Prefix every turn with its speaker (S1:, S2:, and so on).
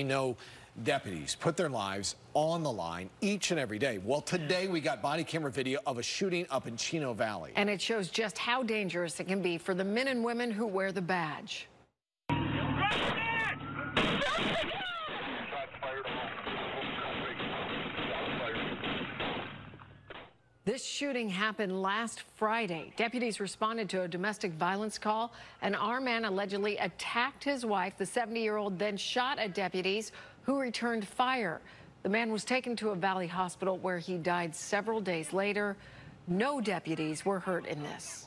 S1: You know, deputies put their lives on the line each and every day. Well, today we got body camera video of a shooting up in Chino Valley.
S2: And it shows just how dangerous it can be for the men and women who wear the badge. This shooting happened last Friday. Deputies responded to a domestic violence call. An armed man allegedly attacked his wife. The 70-year-old then shot at deputies who returned fire. The man was taken to a Valley hospital where he died several days later. No deputies were hurt in this.